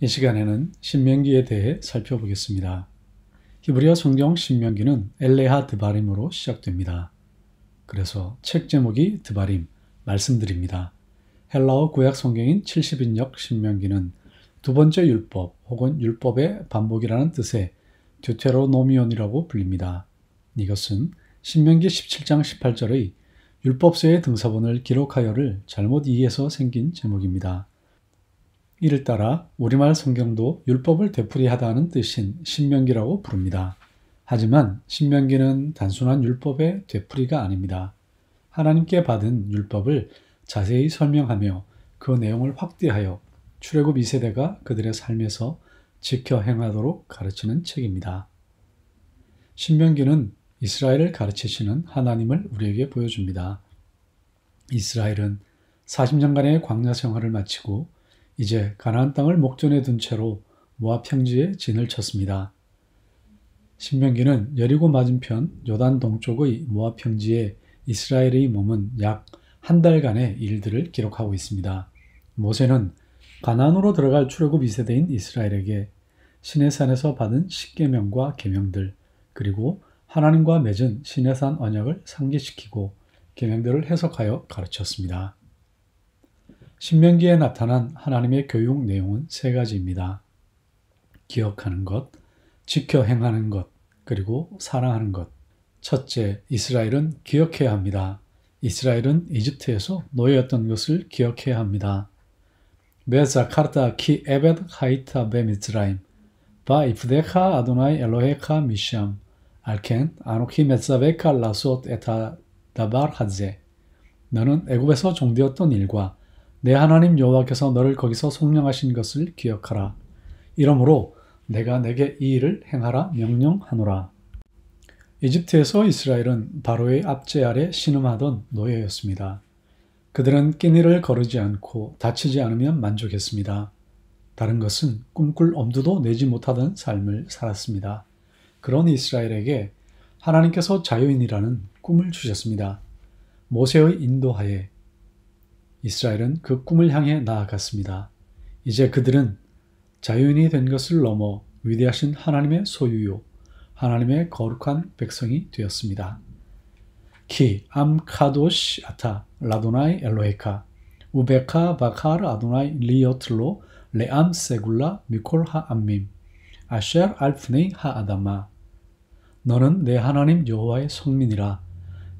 이 시간에는 신명기에 대해 살펴보겠습니다. 히브리어 성경 신명기는 엘레하 드바림으로 시작됩니다. 그래서 책 제목이 드바림, 말씀드립니다. 헬라어 구약 성경인 70인역 신명기는 두 번째 율법 혹은 율법의 반복이라는 뜻의 듀테로노미온이라고 불립니다. 이것은 신명기 17장 18절의 율법서의 등사본을 기록하여를 잘못 이해해서 생긴 제목입니다. 이를 따라 우리말 성경도 율법을 되풀이하다는 뜻인 신명기라고 부릅니다. 하지만 신명기는 단순한 율법의 되풀이가 아닙니다. 하나님께 받은 율법을 자세히 설명하며 그 내용을 확대하여 출애굽 2세대가 그들의 삶에서 지켜 행하도록 가르치는 책입니다. 신명기는 이스라엘을 가르치시는 하나님을 우리에게 보여줍니다. 이스라엘은 40년간의 광야 생활을 마치고 이제 가나안 땅을 목전에 둔 채로 모압 평지에 진을 쳤습니다. 신명기는 여리고 맞은편 요단 동쪽의 모압 평지에 이스라엘의 몸은 약 한 달간의 일들을 기록하고 있습니다. 모세는 가나안으로 들어갈 출애굽 2세대인 이스라엘에게 시내산에서 받은 십계명과 계명들 그리고 하나님과 맺은 시내산 언약을 상기시키고 계명들을 해석하여 가르쳤습니다. 신명기에 나타난 하나님의 교육 내용은 세 가지입니다. 기억하는 것, 지켜 행하는 것, 그리고 사랑하는 것. 첫째, 이스라엘은 기억해야 합니다. 이스라엘은 이집트에서 노예였던 것을 기억해야 합니다. וזכרת כי עבד היית במצרים ויפדך אדוני אלהיך משם 알켄 아노키 메사베카 라솥 에타 다발 하제 너는 애굽에서 종되었던 일과 내 하나님 여호와께서 너를 거기서 속량하신 것을 기억하라. 이러므로 내가 내게 이 일을 행하라 명령하노라. 이집트에서 이스라엘은 바로의 압제 아래 신음하던 노예였습니다. 그들은 끼니를 거르지 않고 다치지 않으면 만족했습니다. 다른 것은 꿈꿀 엄두도 내지 못하던 삶을 살았습니다. 그런 이스라엘에게 하나님께서 자유인이라는 꿈을 주셨습니다. 모세의 인도하에 이스라엘은 그 꿈을 향해 나아갔습니다. 이제 그들은 자유인이 된 것을 넘어 위대하신 하나님의 소유요, 하나님의 거룩한 백성이 되었습니다. 키 암카도시 아타 라도나이 엘로헤카 우베카 바카르 아도나이 리오틀로 레암 세굴라 미콜 하 암밈 아셰르 알프네이 하아다마 너는 내 하나님 여호와의 성민이라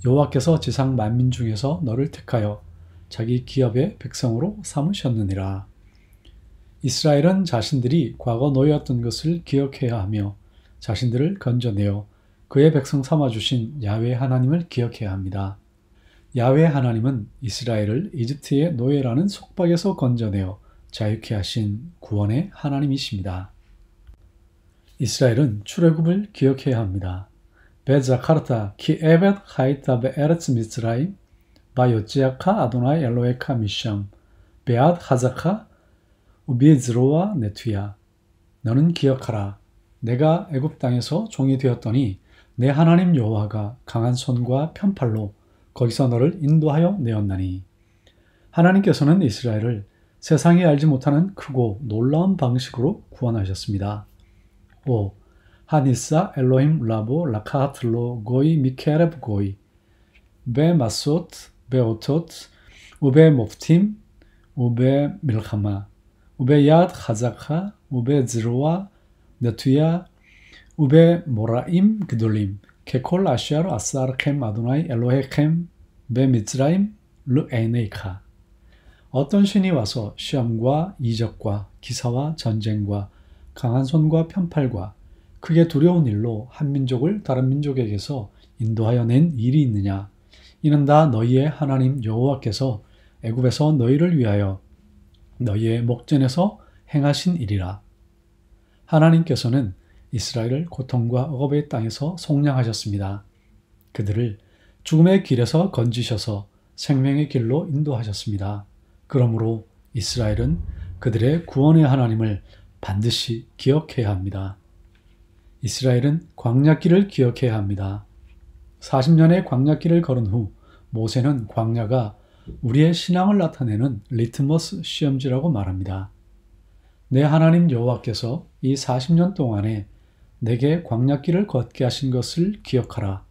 여호와께서 지상 만민 중에서 너를 택하여 자기 기업의 백성으로 삼으셨느니라. 이스라엘은 자신들이 과거 노예였던 것을 기억해야 하며 자신들을 건져내어 그의 백성 삼아주신 야외 하나님을 기억해야 합니다. 야외 하나님은 이스라엘을 이집트의 노예라는 속박에서 건져내어 자유케 하신 구원의 하나님이십니다. 이스라엘은 출애굽을 기억해야 합니다. וזכרת כי עבד היית בארץ מצרים ויוצאך אדוני אלהיך משם ביד חזקה ובזרוע נטויה 너는 기억하라 내가 애굽 땅에서 종이 되었더니 네 하나님 여호와가 강한 손과 편 팔로 거기서 너를 인도하여 내었나니 하나님께서는 이스라엘을 세상이 알지 못하는 크고 놀라운 방식으로 구원하셨습니다. 5. 하니사 엘로힘 라보 라카하틀로 고이 미케렙 고이 베마솥 באותות ובמופתים ובמלחמה, וביד חזקה ובזרוע נטויה ובמוראים גדולים, ככל אשר עשה לכם אדוני אלוהיכם במצרים לעיניך. 어떤 신이 와서 시험과 이적과 기사와 전쟁과 강한 손과 편팔과 크게 두려운 일로 한 민족을 다른 민족에게서 인도하여 낸 일이 있느냐? 이는 다 너희의 하나님 여호와께서 애굽에서 너희를 위하여 너희의 목전에서 행하신 일이라. 하나님께서는 이스라엘을 고통과 억압의 땅에서 속량하셨습니다. 그들을 죽음의 길에서 건지셔서 생명의 길로 인도하셨습니다. 그러므로 이스라엘은 그들의 구원의 하나님을 반드시 기억해야 합니다. 이스라엘은 광야길을 기억해야 합니다. 40년의 광야길을 걸은 후 모세는 광야가 우리의 신앙을 나타내는 리트머스 시험지라고 말합니다. 네 하나님 여호와께서 이 40년 동안에 내게 광야길을 걷게 하신 것을 기억하라.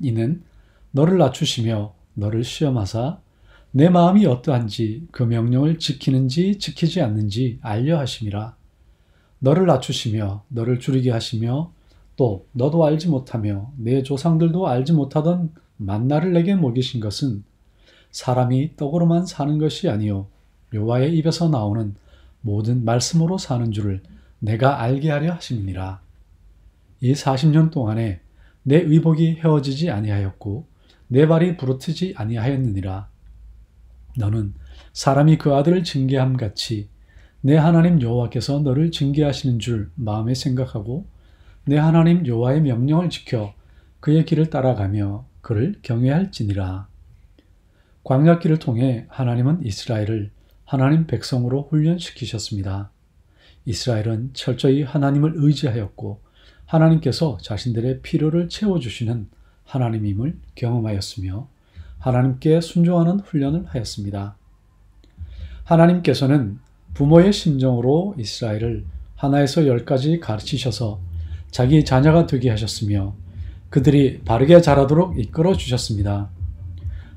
이는 너를 낮추시며 너를 시험하사 내 마음이 어떠한지 그 명령을 지키는지 지키지 않는지 알려 하심이라. 너를 낮추시며 너를 줄이게 하시며 또 너도 알지 못하며 내 조상들도 알지 못하던 만나를 내게 먹이신 것은 사람이 떡으로만 사는 것이 아니요 여호와의 입에서 나오는 모든 말씀으로 사는 줄을 내가 알게 하려 하심이니라. 이 40년 동안에 내 의복이 헤어지지 아니하였고 내 발이 부러뜨지 아니하였느니라. 너는 사람이 그 아들을 징계함 같이 내 하나님 여호와께서 너를 징계하시는 줄 마음에 생각하고 내 하나님 여호와의 명령을 지켜 그의 길을 따라가며 그를 경외할지니라. 광야길을 통해 하나님은 이스라엘을 하나님 백성으로 훈련시키셨습니다. 이스라엘은 철저히 하나님을 의지하였고 하나님께서 자신들의 필요를 채워주시는 하나님임을 경험하였으며 하나님께 순종하는 훈련을 하였습니다. 하나님께서는 부모의 심정으로 이스라엘을 하나에서 열까지 가르치셔서 자기 자녀가 되게 하셨으며 그들이 바르게 자라도록 이끌어 주셨습니다.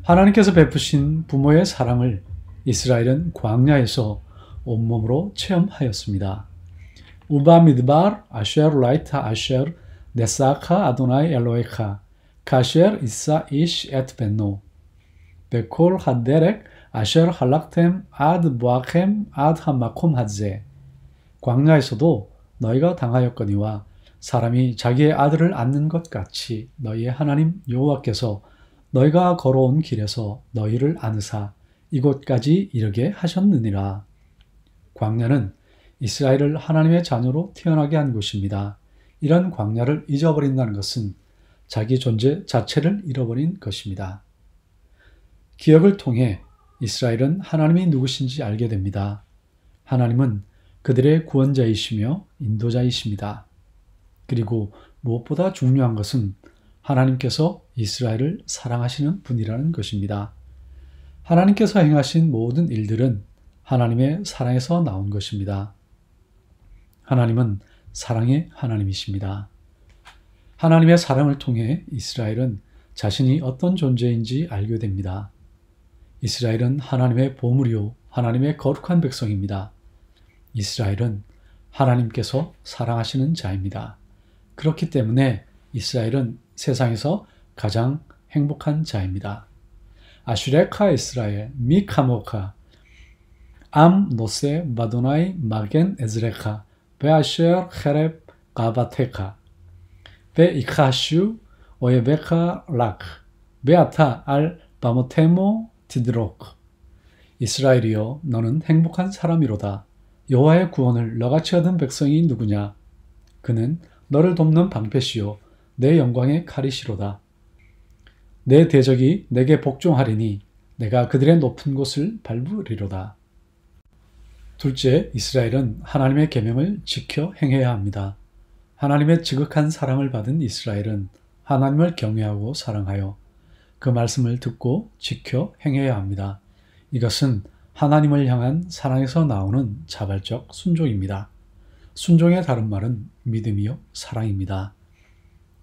하나님께서 베푸신 부모의 사랑을 이스라엘은 광야에서 온몸으로 체험하였습니다. ובמדבר אשר ראית אשר נשאך אדוני אלהיך כאשר ישא איש את בנו בכל הדרך אשר הלכתם עד באכם עד המקום הזה 광야에서도 너희가 당하였거니와 사람이 자기의 아들을 안는 것 같이 너희의 하나님 여호와께서 너희가 걸어온 길에서 너희를 안으사 이곳까지 이르게 하셨느니라. 광야는 이스라엘을 하나님의 자녀로 태어나게 한 곳입니다. 이런 광야를 잊어버린다는 것은 자기 존재 자체를 잃어버린 것입니다. 기억을 통해 이스라엘은 하나님이 누구신지 알게 됩니다. 하나님은 그들의 구원자이시며 인도자이십니다. 그리고 무엇보다 중요한 것은 하나님께서 이스라엘을 사랑하시는 분이라는 것입니다. 하나님께서 행하신 모든 일들은 하나님의 사랑에서 나온 것입니다. 하나님은 사랑의 하나님이십니다. 하나님의 사랑을 통해 이스라엘은 자신이 어떤 존재인지 알게 됩니다. 이스라엘은 하나님의 보물이요, 하나님의 거룩한 백성입니다. 이스라엘은 하나님께서 사랑하시는 자입니다. 그렇기 때문에 이스라엘은 세상에서 가장 행복한 자입니다. 아슈레카 이스라엘 미카모카 암 노세 바도나이 마겐 에즈레카 베아셔 헤렙 가바테카 베이카슈 오예베카 락 베아타 알 바모테모 티드록 이스라엘이여 너는 행복한 사람이로다. 여호와의 구원을 너같이 얻은 백성이 누구냐? 그는 너를 돕는 방패시요 내 영광의 칼이시로다 내 대적이 내게 복종하리니 내가 그들의 높은 곳을 밟으리로다 둘째, 이스라엘은 하나님의 계명을 지켜 행해야 합니다. 하나님의 지극한 사랑을 받은 이스라엘은 하나님을 경외하고 사랑하여 그 말씀을 듣고 지켜 행해야 합니다. 이것은 하나님을 향한 사랑에서 나오는 자발적 순종입니다. 순종의 다른 말은 믿음이요 사랑입니다.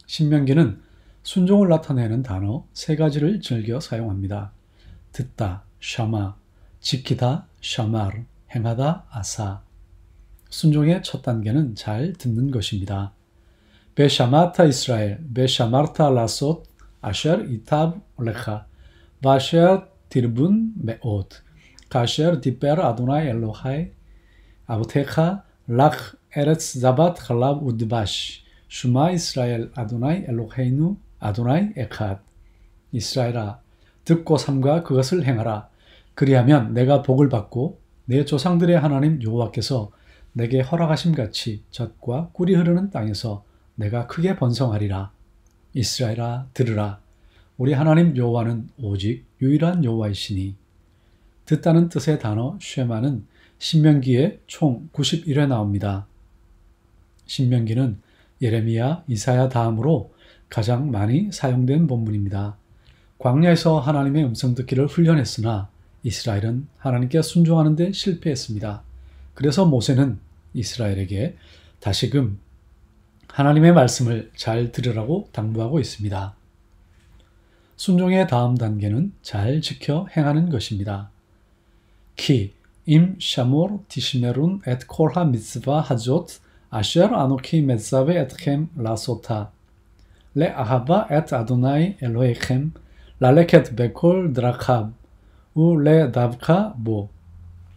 신명기는 순종을 나타내는 단어 세 가지를 즐겨 사용합니다. 듣다, 샤마, 지키다, 샤마르, 행하다 עשה. 순종의 첫 단계는 잘 듣는 것입니다. ושמעת ישראל, ושמרת לעשות, אשר ייטב לך, ואשר תרבון מאד, כאשר דבר אדוני אלהי, אבתיך, לך ארץ זבת חלב ודבש, שמע ישראל אדוני אלהינו אדוני אחד. 이스라엘아, 듣고 삼가 그것을 행하라. 그리하면 내가 복을 받고 내 조상들의 하나님 여호와께서 내게 허락하심 같이 젖과 꿀이 흐르는 땅에서 내가 크게 번성하리라. 이스라엘아 들으라. 우리 하나님 여호와는 오직 유일한 여호와이시니 듣다는 뜻의 단어 쉐마는 신명기에 총 91회 나옵니다. 신명기는 예레미야, 이사야 다음으로 가장 많이 사용된 본문입니다. 광야에서 하나님의 음성 듣기를 훈련했으나 이스라엘은 하나님께 순종하는 데 실패했습니다. 그래서 모세는 이스라엘에게 다시금 하나님의 말씀을 잘 들으라고 당부하고 있습니다. 순종의 다음 단계는 잘 지켜 행하는 것입니다. 키, 임 샤몰 티시메룬 앳 콜하 미츠바 하조트 אשר אנכי מצוה אתכם לעשתה לאהבה את אדוני אלהיכם ללכת בכל דרכיו ולדבקה בו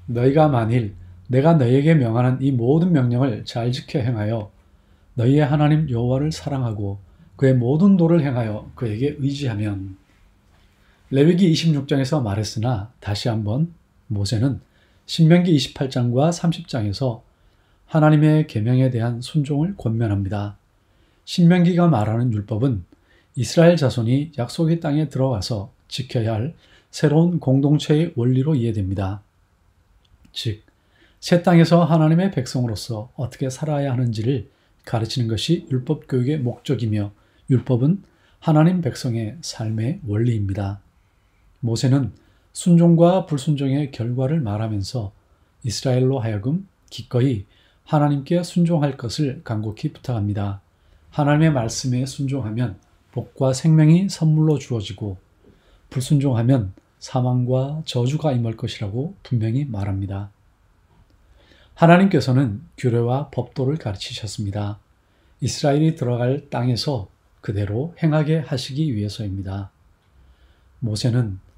너희가 만일 내가 너희에게 명하는 이 모든 명령을 잘 지켜 행하여 너희의 하나님 여호와를 사랑하고 그의 모든 도를 행하여 그에게 의지하면. 레위기 26장에서 말했으나 다시 한번 모세는 신명기 28장과 30장에서 하나님의 계명에 대한 순종을 권면합니다. 신명기가 말하는 율법은 이스라엘 자손이 약속의 땅에 들어가서 지켜야 할 새로운 공동체의 원리로 이해됩니다. 즉, 새 땅에서 하나님의 백성으로서 어떻게 살아야 하는지를 가르치는 것이 율법 교육의 목적이며 율법은 하나님 백성의 삶의 원리입니다. 모세는 순종과 불순종의 결과를 말하면서 이스라엘로 하여금 기꺼이 하나님께 순종할 것을 간곡히 부탁합니다. 하나님의 말씀에 순종하면 복과 생명이 선물로 주어지고 불순종하면 사망과 저주가 임할 것이라고 분명히 말합니다. 하나님께서는 규례와 법도를 가르치셨습니다. 이스라엘이 들어갈 땅에서 그대로 행하게 하시기 위해서입니다. 모세는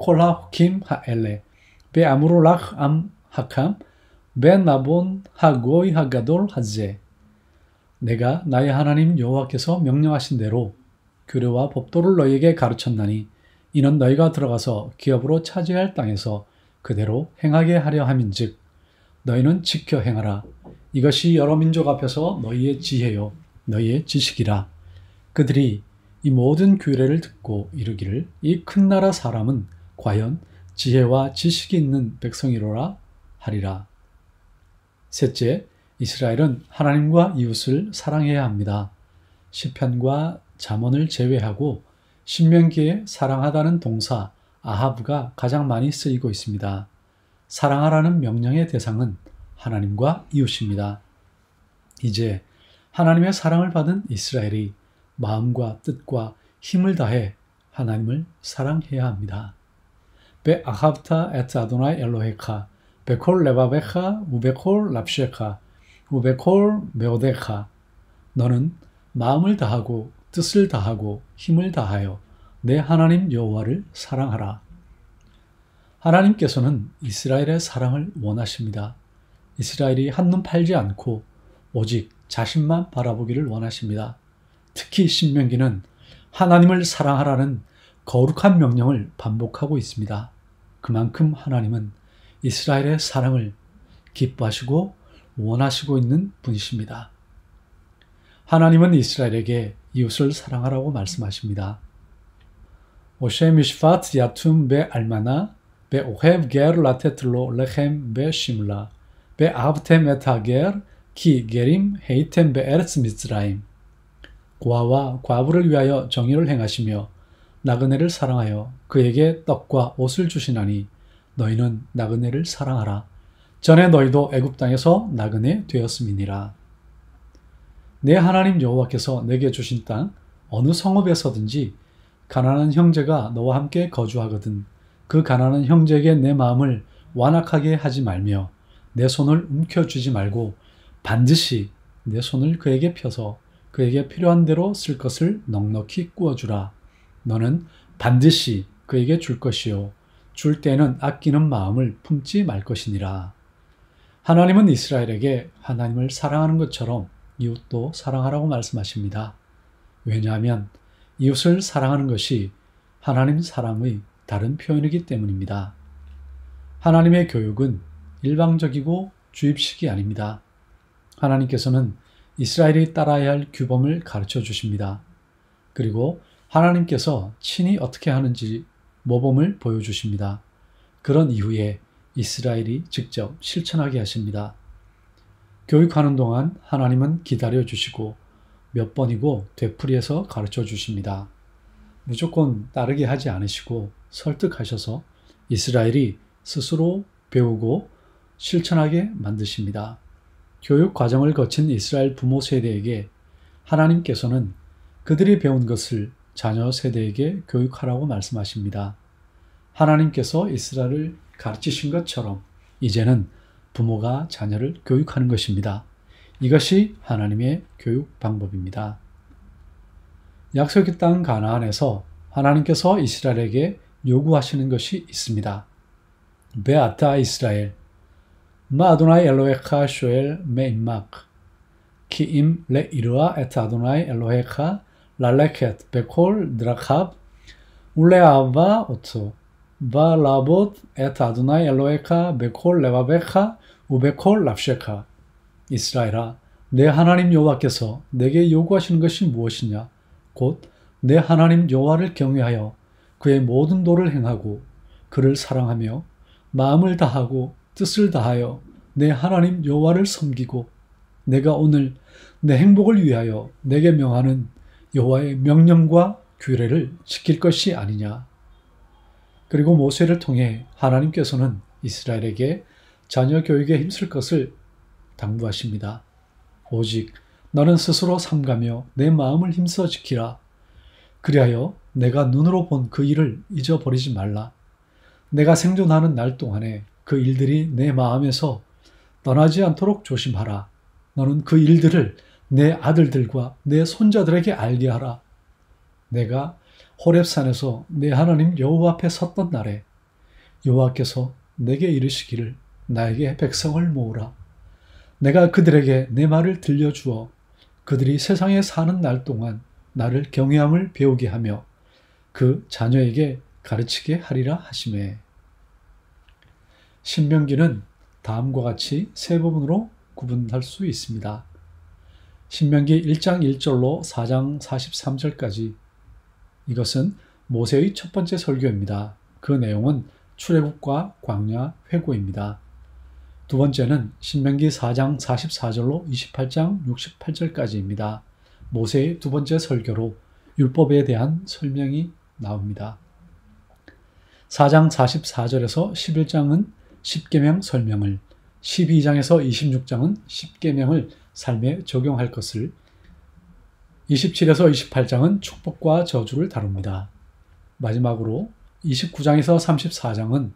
후킴 하엘레 베아무로 락암 하캄 베나본 하고이 하가돌 하제 내가 나의 하나님 여호와께서 명령하신 대로 규례와 법도를 너희에게 가르쳤나니 이는 너희가 들어가서 기업으로 차지할 땅에서 그대로 행하게 하려 함인즉 너희는 지켜 행하라. 이것이 여러 민족 앞에서 너희의 지혜요 너희의 지식이라. 그들이 이 모든 규례를 듣고 이르기를 이 큰 나라 사람은 과연 지혜와 지식이 있는 백성이로라 하리라. 셋째, 이스라엘은 하나님과 이웃을 사랑해야 합니다. 시편과 잠언을 제외하고 신명기에 사랑하다는 동사 아하브가 가장 많이 쓰이고 있습니다. 사랑하라는 명령의 대상은 하나님과 이웃입니다. 이제 하나님의 사랑을 받은 이스라엘이 마음과 뜻과 힘을 다해 하나님을 사랑해야 합니다. ואהבת את אדוני אלוהיך בכל לבביך ובכל נפשך ובכל מאודיך 너는 마음을 다하고 뜻을 다하고 힘을 다하여 내 하나님 여호와를 사랑하라. 하나님께서는 이스라엘의 사랑을 원하십니다. 이스라엘이 한눈 팔지 않고 오직 자신만 바라보기를 원하십니다. 특히 신명기는 하나님을 사랑하라는 거룩한 명령을 반복하고 있습니다. 그만큼 하나님은 이스라엘의 사랑을 기뻐하시고 원하시고 있는 분이십니다. 하나님은 이스라엘에게 이웃을 사랑하라고 말씀하십니다. 오셰 미시파트 야툼 베 알마나 ואהב גר לתת לו לחם ושמלה ואהבתם את הגר כי גרים הייתם בארץ מצרים 고아와 과부를 위하여 정의를 행하시며 나그네를 사랑하여 그에게 떡과 옷을 주시나니 너희는 나그네를 사랑하라. 전에 너희도 애굽 땅에서 나그네 되었음이니라. 네 하나님 여호와께서 네게 주신 땅 어느 성읍에서든지 가난한 형제가 너와 함께 거주하거든 그 가난한 형제에게 내 마음을 완악하게 하지 말며 내 손을 움켜쥐지 말고 반드시 내 손을 그에게 펴서 그에게 필요한 대로 쓸 것을 넉넉히 구워주라. 너는 반드시 그에게 줄 것이요. 줄 때는 아끼는 마음을 품지 말 것이니라. 하나님은 이스라엘에게 하나님을 사랑하는 것처럼 이웃도 사랑하라고 말씀하십니다. 왜냐하면 이웃을 사랑하는 것이 하나님 사랑의 다른 표현이기 때문입니다. 하나님의 교육은 일방적이고 주입식이 아닙니다. 하나님께서는 이스라엘이 따라야 할 규범을 가르쳐 주십니다. 그리고 하나님께서 친히 어떻게 하는지 모범을 보여주십니다. 그런 이후에 이스라엘이 직접 실천하게 하십니다. 교육하는 동안 하나님은 기다려 주시고 몇 번이고 되풀이해서 가르쳐 주십니다. 무조건 따르게 하지 않으시고 설득하셔서 이스라엘이 스스로 배우고 실천하게 만드십니다. 교육 과정을 거친 이스라엘 부모 세대에게 하나님께서는 그들이 배운 것을 자녀 세대에게 교육하라고 말씀하십니다. 하나님께서 이스라엘을 가르치신 것처럼 이제는 부모가 자녀를 교육하는 것입니다. 이것이 하나님의 교육 방법입니다. 약속의 땅 가나안에서 하나님께서 이스라엘에게 요구하시는 것이 있습니다. 베아타 이스라엘 마 아도나이 엘로헤카 쇼엘 메임막 키임 레 이르아 에타 아도나이 엘로헤카 랄레켓 베콜 드라캅 ולאהבה אתו ולעבד את אדוני אלהיך בכל לבבך ובכל נפשך 이스라엘아 네 하나님 여호와께서 네게 요구하시는 것이 무엇이냐? 곧 네 하나님 여호와를 경외하여 그의 모든 도를 행하고 그를 사랑하며 마음을 다하고 뜻을 다하여 네 하나님 여호와를 섬기고 내가 오늘 네 행복을 위하여 네게 명하는 여호와의 명령과 규례를 지킬 것이 아니냐. 그리고 모세를 통해 하나님께서는 이스라엘에게 자녀 교육에 힘쓸 것을 당부하십니다. 오직 너는 스스로 삼가며 내 마음을 힘써 지키라. 그리하여 내가 눈으로 본 그 일을 잊어버리지 말라. 내가 생존하는 날 동안에 그 일들이 내 마음에서 떠나지 않도록 조심하라. 너는 그 일들을 내 아들들과 내 손자들에게 알게 하라. 내가 호렙산에서 내 하나님 여호와 앞에 섰던 날에 여호와께서 내게 이르시기를 나에게 백성을 모으라. 내가 그들에게 내 말을 들려주어 그들이 세상에 사는 날 동안 나를 경외함을 배우게 하며 그 자녀에게 가르치게 하리라 하심에 신명기는 다음과 같이 세 부분으로 구분할 수 있습니다. 신명기 1장 1절로 4장 43절까지 이것은 모세의 첫 번째 설교입니다. 그 내용은 출애굽과 광야 회고입니다. 두 번째는 신명기 4장 44절로 28장 68절까지입니다. 모세의 두 번째 설교로 율법에 대한 설명이 나옵니다. 4장 44절에서 11장은 10계명 설명을 12장에서 26장은 10계명을 삶에 적용할 것을 27에서 28장은 축복과 저주를 다룹니다. 마지막으로 29장에서 34장은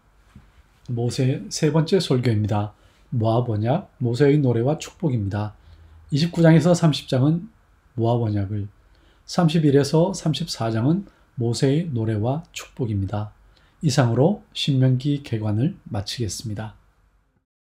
모세의 세 번째 설교입니다. 모압 언약, 모세의 노래와 축복입니다. 29장에서 30장은 모압 언약을, 31에서 34장은 모세의 노래와 축복입니다. 이상으로 신명기 개관을 마치겠습니다.